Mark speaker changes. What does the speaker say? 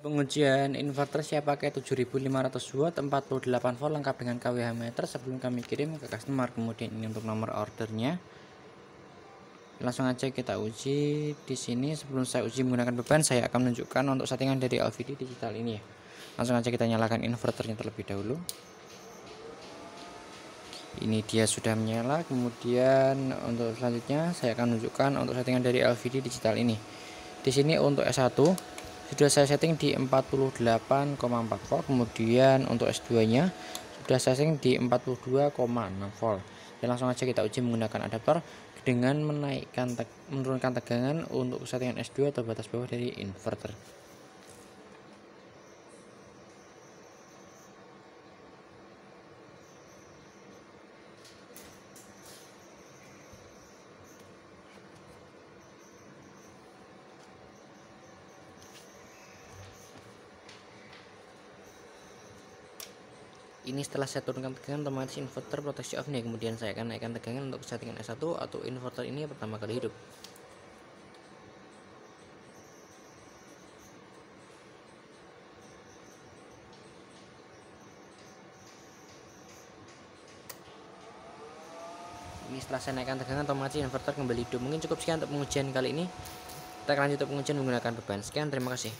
Speaker 1: Pengujian inverter saya pakai 7500 watt 48 volt lengkap dengan kWh. Meter sebelum kami kirim ke customer kemudian ini untuk nomor ordernya. Langsung aja kita uji di sini. Sebelum saya uji menggunakan beban saya akan menunjukkan untuk settingan dari LVD digital ini ya. Langsung aja kita nyalakan inverternya terlebih dahulu. Ini dia sudah menyala. Kemudian untuk selanjutnya saya akan menunjukkan untuk settingan dari LVD digital ini. Di sini untuk S1 sudah saya setting di 48,4 volt kemudian untuk S2 nya sudah saya setting di 42,6 volt. Dan langsung aja kita uji menggunakan adaptor dengan menaikkan menurunkan tegangan untuk settingan S2 atau batas bawah dari inverter ini setelah saya turunkan tegangan otomatis inverter proteksi off nih. Kemudian saya akan naikkan tegangan untuk settingan S1 atau inverter ini pertama kali hidup. Ini setelah saya naikkan tegangan otomatis inverter kembali hidup. Mungkin cukup sekian untuk pengujian kali ini. Kita akan lanjut untuk pengujian menggunakan beban. Sekian terima kasih